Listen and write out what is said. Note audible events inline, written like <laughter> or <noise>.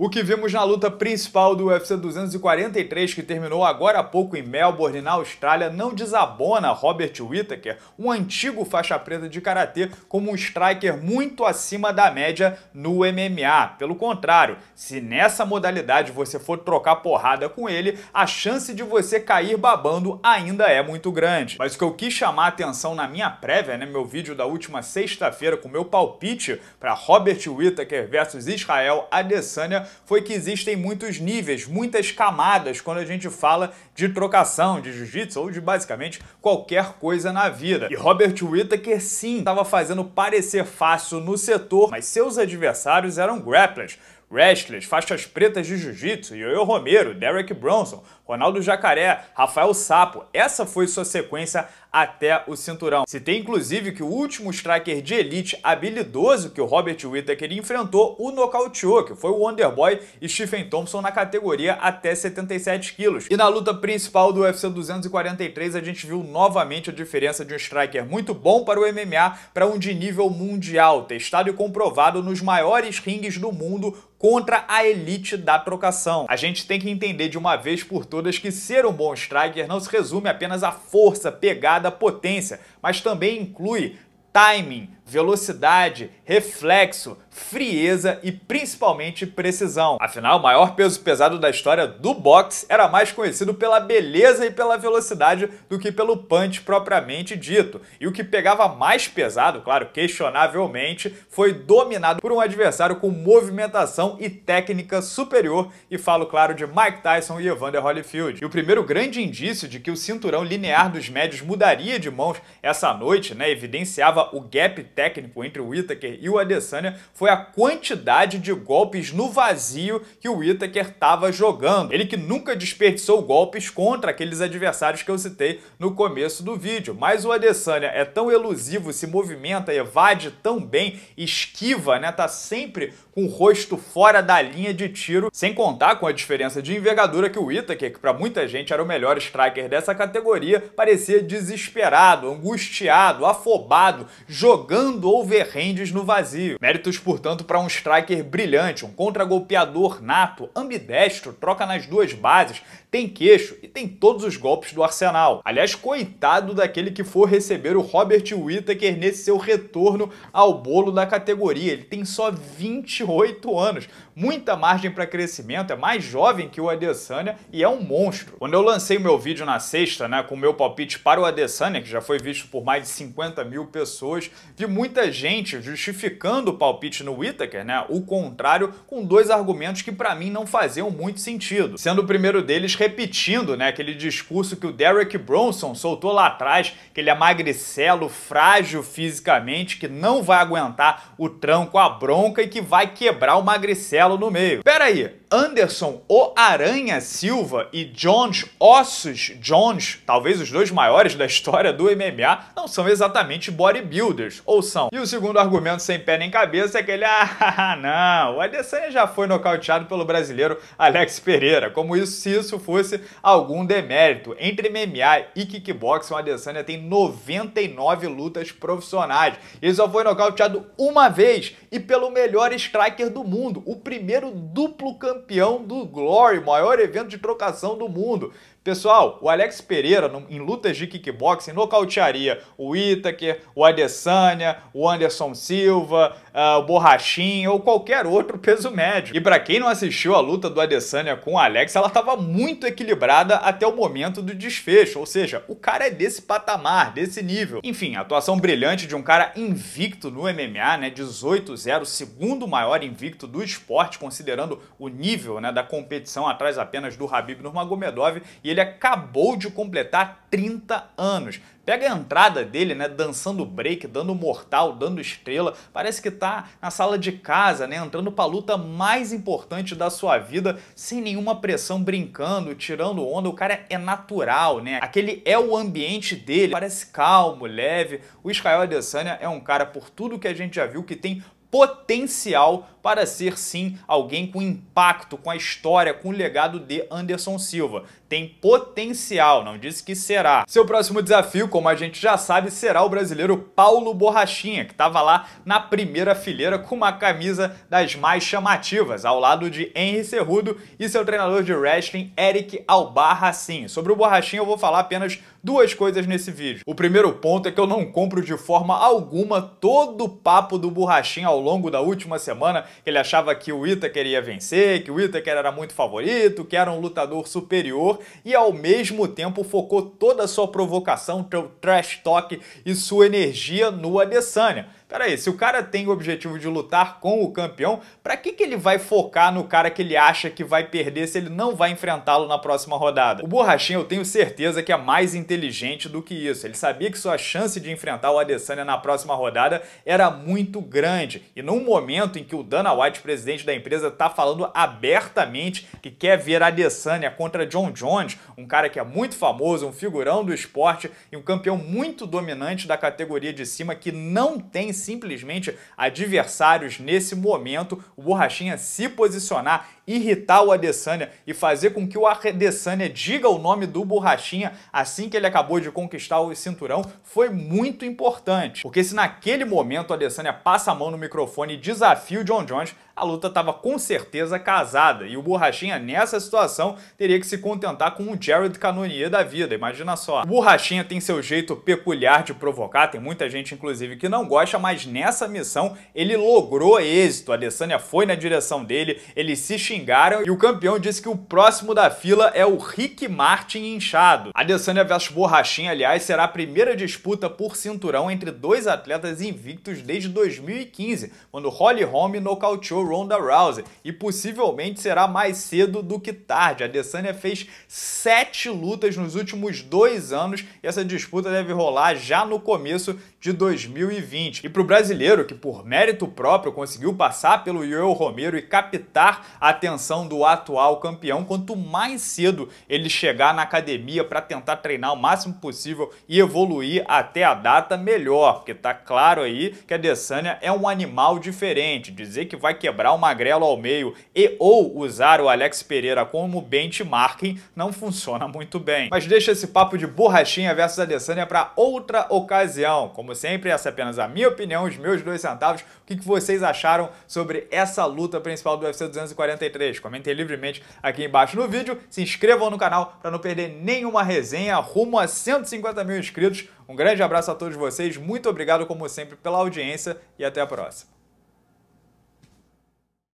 O que vimos na luta principal do UFC 243, que terminou agora há pouco em Melbourne, na Austrália, não desabona Robert Whittaker, um antigo faixa preta de karatê, como um striker muito acima da média no MMA. Pelo contrário, se nessa modalidade você for trocar porrada com ele, a chance de você cair babando ainda é muito grande. Mas o que eu quis chamar a atenção na minha prévia, né, meu vídeo da última sexta-feira com meu palpite para Robert Whittaker versus Israel Adesanya foi que existem muitos níveis, muitas camadas quando a gente fala de trocação, de jiu-jitsu ou de basicamente qualquer coisa na vida. E Robert Whittaker sim estava fazendo parecer fácil no setor, mas seus adversários eram grapplers wrestlers, faixas pretas de jiu-jitsu, Yoyo Romero, Derek Bronson, Ronaldo Jacaré, Rafael Sapo. Essa foi sua sequência até o cinturão. Citei inclusive que o último striker de elite habilidoso que o Robert Whittaker enfrentou o nocauteou, que foi o Wonderboy Stephen Thompson na categoria até 77 quilos. E na luta principal do UFC 243 a gente viu novamente a diferença de um striker muito bom para o MMA para um de nível mundial, testado e comprovado nos maiores ringues do mundo contra a elite da trocação. A gente tem que entender de uma vez por todas que ser um bom striker não se resume apenas à força, pegada, potência, mas também inclui timing, velocidade, reflexo, frieza e principalmente precisão. Afinal, o maior peso pesado da história do boxe era mais conhecido pela beleza e pela velocidade do que pelo punch propriamente dito. E o que pegava mais pesado, claro, questionavelmente, foi dominado por um adversário com movimentação e técnica superior, e falo, claro, de Mike Tyson e Evander Holyfield. E o primeiro grande indício de que o cinturão linear dos médios mudaria de mãos essa noite, né, evidenciava o gap técnico entre o Whittaker e o Adesanya, foi a quantidade de golpes no vazio que o Whittaker estava jogando. Ele que nunca desperdiçou golpes contra aqueles adversários que eu citei no começo do vídeo. Mas o Adesanya é tão elusivo, se movimenta, evade tão bem, esquiva, né? Tá sempre com o rosto fora da linha de tiro, sem contar com a diferença de envergadura que o Whittaker, que para muita gente era o melhor striker dessa categoria, parecia desesperado, angustiado, afobado, jogando overhands no vazio. Méritos por portanto, para um striker brilhante, um contragolpeador nato, ambidestro, troca nas duas bases, tem queixo e tem todos os golpes do arsenal. Aliás, coitado daquele que for receber o Robert Whittaker nesse seu retorno ao bolo da categoria. Ele tem só 28 anos, muita margem para crescimento, é mais jovem que o Adesanya e é um monstro. Quando eu lancei o meu vídeo na sexta, né, com o meu palpite para o Adesanya, que já foi visto por mais de 50 mil pessoas, vi muita gente justificando o palpite no Whittaker, né, o contrário, com dois argumentos que para mim não faziam muito sentido. Sendo o primeiro deles repetindo né, aquele discurso que o Derek Bronson soltou lá atrás, que ele é magricelo, frágil fisicamente, que não vai aguentar o tranco, a bronca e que vai quebrar o magricelo no meio. Pera aí, Anderson O Aranha Silva e Jones Ossos Jones, talvez os dois maiores da história do MMA, não são exatamente bodybuilders, ou são? E o segundo argumento sem pé nem cabeça é que ele, <laughs> ah, não, o Adesanya já foi nocauteado pelo brasileiro Alex Pereira, como isso, se isso fosse algum demérito. Entre MMA e kickboxing, o Adesanya tem 99 lutas profissionais. Ele só foi nocauteado uma vez e pelo melhor striker do mundo, o primeiro duplo campeão do Glory, maior evento de trocação do mundo. Pessoal, o Alex Pereira, em lutas de kickboxing, nocautearia o Itaker, o Adesanya, o Anderson Silva, uh, o Borrachinha ou qualquer outro peso médio. E para quem não assistiu a luta do Adesanya com o Alex, ela estava muito equilibrada até o momento do desfecho, ou seja, o cara é desse patamar, desse nível. Enfim, atuação brilhante de um cara invicto no MMA, né, 18-0, segundo maior invicto do esporte, considerando o nível né, da competição atrás apenas do Habib Nurmagomedov, e ele acabou de completar 30 anos. Pega a entrada dele, né, dançando break, dando mortal, dando estrela, parece que tá na sala de casa, né, entrando para a luta mais importante da sua vida, sem nenhuma pressão, brincando, tirando onda. O cara é natural, né? Aquele é o ambiente dele, parece calmo, leve. O Israel Adesanya é um cara por tudo que a gente já viu que tem potencial para ser sim alguém com impacto, com a história, com o legado de Anderson Silva. Tem potencial, não disse que será. Seu próximo desafio, como a gente já sabe, será o brasileiro Paulo Borrachinha, que estava lá na primeira fileira com uma camisa das mais chamativas, ao lado de Henry Cerrudo e seu treinador de wrestling, Eric Albarracin. Sobre o Borrachinha eu vou falar apenas duas coisas nesse vídeo. O primeiro ponto é que eu não compro de forma alguma todo o papo do Borrachinha ao longo da última semana, ele achava que o Ita queria vencer, que o Itaker era muito favorito, que era um lutador superior e ao mesmo tempo focou toda a sua provocação, seu trash talk e sua energia no Adesanya. Peraí, se o cara tem o objetivo de lutar com o campeão, para que, que ele vai focar no cara que ele acha que vai perder se ele não vai enfrentá-lo na próxima rodada? O Borrachinha eu tenho certeza que é mais inteligente do que isso. Ele sabia que sua chance de enfrentar o Adesanya na próxima rodada era muito grande. E num momento em que o Dana White, presidente da empresa, está falando abertamente que quer ver Adesanya contra John Jones, um cara que é muito famoso, um figurão do esporte e um campeão muito dominante da categoria de cima que não tem simplesmente adversários nesse momento, o Borrachinha se posicionar, irritar o Adesanya e fazer com que o Adesanya diga o nome do Borrachinha assim que ele acabou de conquistar o cinturão foi muito importante. Porque se naquele momento o Adesanya passa a mão no microfone e desafia o John Jones, a luta estava com certeza casada e o Borrachinha nessa situação teria que se contentar com o Jared Cannonier da vida, imagina só. O Borrachinha tem seu jeito peculiar de provocar, tem muita gente inclusive que não gosta, mas nessa missão ele logrou êxito, a Adesanya foi na direção dele, eles se xingaram e o campeão disse que o próximo da fila é o Rick Martin inchado. Adesanya vs Borrachinha, aliás, será a primeira disputa por cinturão entre dois atletas invictos desde 2015, quando Holly Holm nocauteou Ronda Rousey e possivelmente será mais cedo do que tarde. Adesanya fez sete lutas nos últimos dois anos e essa disputa deve rolar já no começo de 2020. E para o brasileiro, que por mérito próprio conseguiu passar pelo Yoel Romero e captar a atenção do atual campeão, quanto mais cedo ele chegar na academia para tentar treinar o máximo possível e evoluir até a data, melhor, porque tá claro aí que a Adesanya é um animal diferente. Dizer que vai quebrar quebrar o Magrelo ao meio e ou usar o Alex Pereira como benchmarking não funciona <laughs> muito bem. Mas deixa esse papo de borrachinha versus Adesanya para outra ocasião. Como sempre, essa é apenas a minha opinião, os meus dois centavos. O que vocês acharam sobre essa luta principal do UFC 243? Comentem livremente aqui embaixo no vídeo. Se inscrevam no canal para não perder nenhuma resenha rumo a 150 mil inscritos. Um grande abraço a todos vocês, muito obrigado como sempre pela audiência e até a próxima.